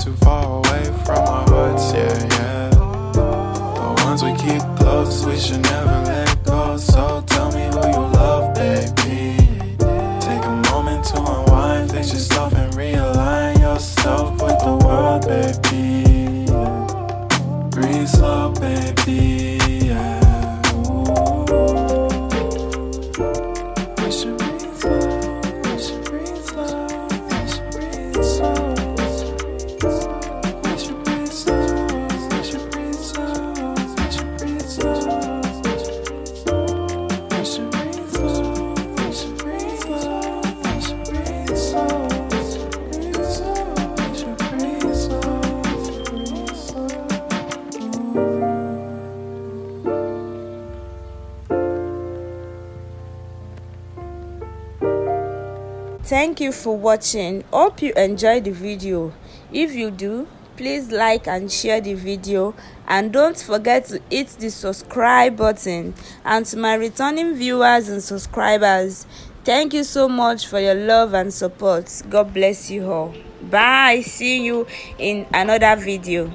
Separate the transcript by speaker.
Speaker 1: Too far away from our hearts, yeah, yeah. The ones we keep close, we should never let go. So tell me who you love, baby. Take a moment to unwind, fix yourself and realign yourself with the world, baby. Breathe slow, baby. Yeah. Ooh.
Speaker 2: Thank you for watching. Hope you enjoyed the video. If you do, please like and share the video and don't forget to hit the subscribe button. And to my returning viewers and subscribers, thank you so much for your love and support. God bless you all. Bye. See you in another video.